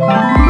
Bye.